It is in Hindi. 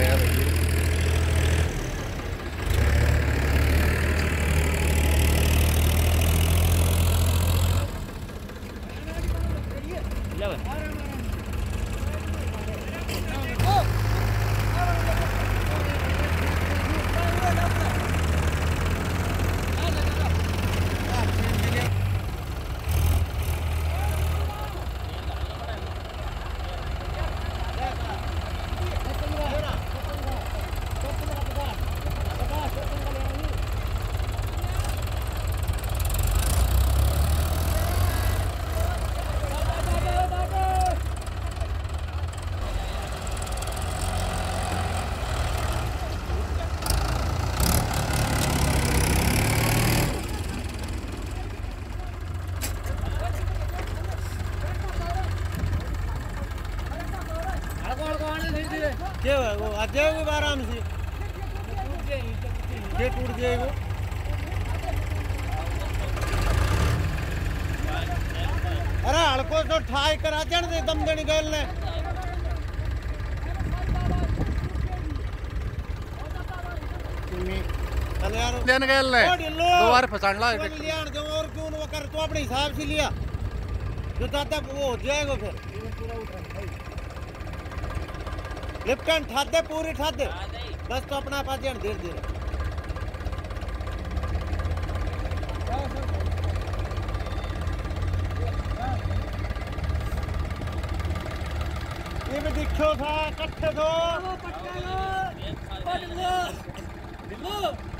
family. जाएगा आराम से ये टूट जाएगा अरे हड़को तो ठाई करा जन दे दम देनी गैल ने चल यार लेन गए ले दो बार फसाण ला जो और क्यों वो कर तो अपने हिसाब से लिया। जो दादा वो हो जाएगा फिर। लिप्टन ठाते पूरी ठाते बस तो अपना जान, धीरे धीरे। ये भी दिखो था, कट्ठे दो। पटका लो। पट दो लो।